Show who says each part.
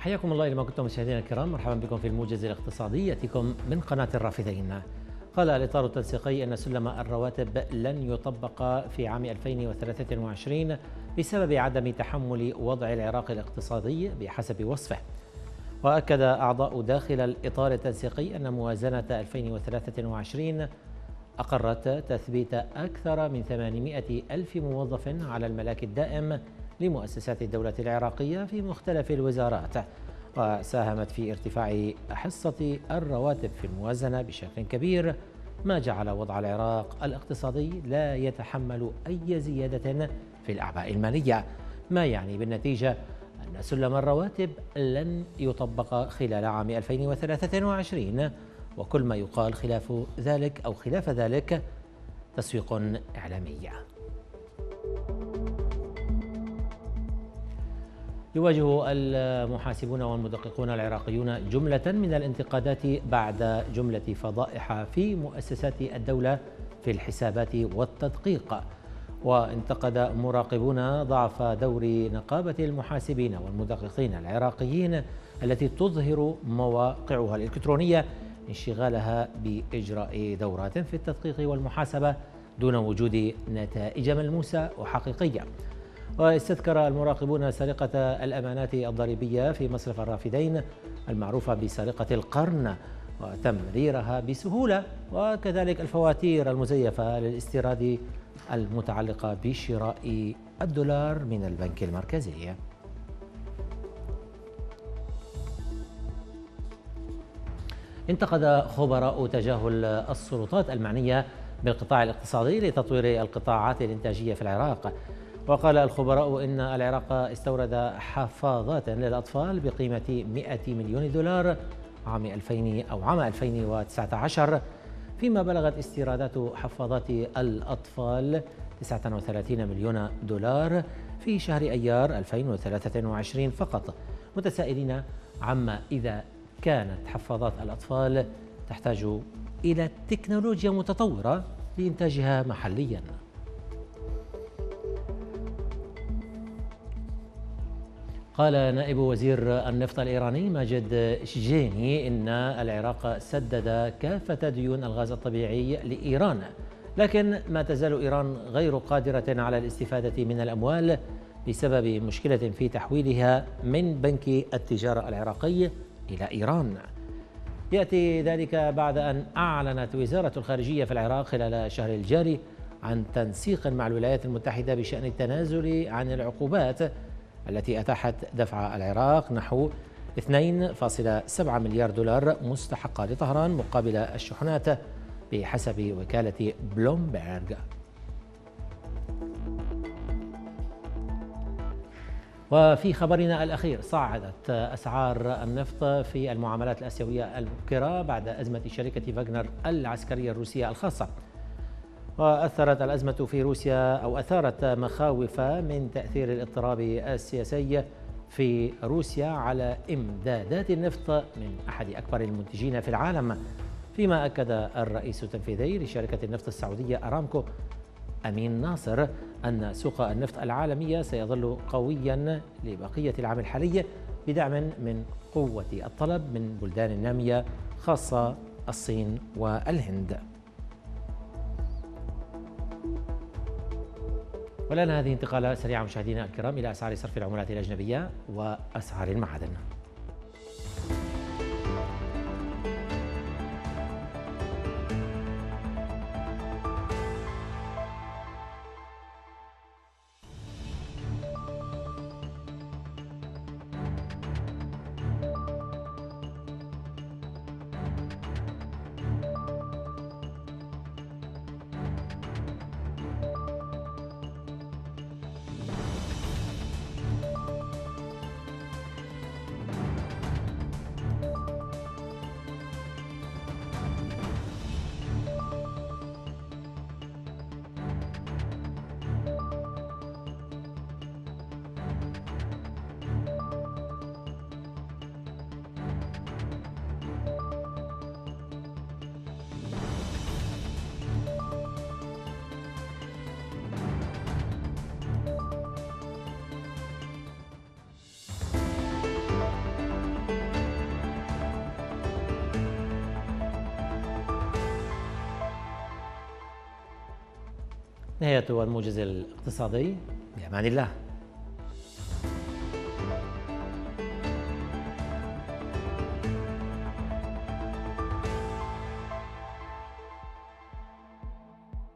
Speaker 1: حياكم الله لما كنتم مشاهدينا الكرام مرحبا بكم في الموجز الاقتصادي يأتيكم من قناة الرافدين. قال الإطار التنسيقي أن سلم الرواتب لن يطبق في عام 2023 بسبب عدم تحمل وضع العراق الاقتصادي بحسب وصفه. وأكد أعضاء داخل الإطار التنسيقي أن موازنة 2023 أقرت تثبيت أكثر من 800 ألف موظف على الملاك الدائم لمؤسسات الدولة العراقية في مختلف الوزارات وساهمت في ارتفاع حصة الرواتب في الموازنة بشكل كبير ما جعل وضع العراق الاقتصادي لا يتحمل أي زيادة في الأعباء المالية ما يعني بالنتيجة أن سلم الرواتب لن يطبق خلال عام 2023 وكل ما يقال خلاف ذلك أو خلاف ذلك تسويق إعلامي. يواجه المحاسبون والمدققون العراقيون جملة من الانتقادات بعد جملة فضائح في مؤسسات الدولة في الحسابات والتدقيق. وانتقد مراقبون ضعف دور نقابة المحاسبين والمدققين العراقيين التي تظهر مواقعها الإلكترونية انشغالها بإجراء دورات في التدقيق والمحاسبة دون وجود نتائج ملموسة وحقيقية. واستذكر المراقبون سرقة الأمانات الضريبية في مصرف الرافدين المعروفة بسرقة القرن وتمريرها بسهولة وكذلك الفواتير المزيفة للاستيراد المتعلقة بشراء الدولار من البنك المركزي. انتقد خبراء تجاهل السلطات المعنية بالقطاع الاقتصادي لتطوير القطاعات الإنتاجية في العراق. وقال الخبراء إن العراق استورد حفاضات للأطفال بقيمة 100 مليون دولار عام 2000 أو عام 2019 فيما بلغت استيرادات حفاضات الأطفال 39 مليون دولار في شهر أيار 2023 فقط. متسائلين عما إذا كانت حفاضات الأطفال تحتاج إلى تكنولوجيا متطورة لإنتاجها محلياً. قال نائب وزير النفط الإيراني ماجد شجيني إن العراق سدد كافة ديون الغاز الطبيعي لإيران. لكن ما تزال إيران غير قادرة على الاستفادة من الأموال بسبب مشكلة في تحويلها من بنك التجارة العراقي إلى إيران. يأتي ذلك بعد أن أعلنت وزارة الخارجية في العراق خلال الشهر الجاري عن تنسيق مع الولايات المتحدة بشأن التنازل عن العقوبات التي أتاحت دفع العراق نحو 2.7 مليار دولار مستحقة لطهران مقابل الشحنات بحسب وكالة بلومبرغ. وفي خبرنا الأخير صعدت أسعار النفط في المعاملات الآسيوية المبكرة بعد أزمة شركة فاغنر العسكرية الروسية الخاصة. وأثرت الأزمة في روسيا أو أثارت مخاوف من تأثير الاضطراب السياسي في روسيا على إمدادات النفط من أحد أكبر المنتجين في العالم. فيما أكد الرئيس التنفيذي لشركة النفط السعودية أرامكو أمين ناصر أن سوق النفط العالمية سيظل قويا لبقية العام الحالي بدعم من قوة الطلب من بلدان نامية خاصة الصين والهند. والآن هذه انتقالة سريعة مشاهدينا الكرام إلى أسعار صرف العملات الأجنبية وأسعار المعادن. نهاية الموجز الاقتصادي بأمان الله.